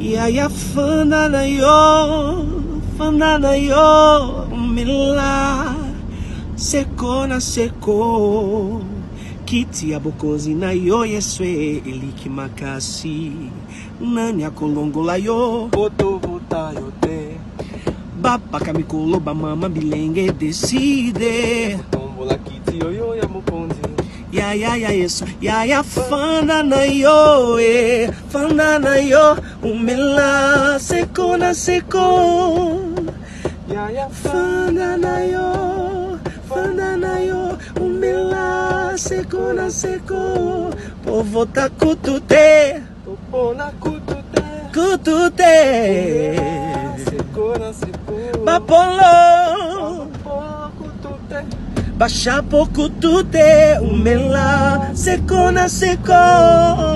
Yaya fanana yo, fanana yo, mila seko na seko. Kiti abokozi na yo yeswe eliki makasi. Nani akolongola yo, Boto vota yote bapa kamikolo ba mama bilenge decide. Tombola kiti yoyo ya mukonzi Ya ya ya yesu, ya ya fanana yo, eh, fanana yo, umela seko na seko. Yaya Fanana yo, fanana yo, umela seko na seko. Povo tá kutute, Topo na kutute kutute. Seko na seko kutute baixa pouco tute, umela seko na seko.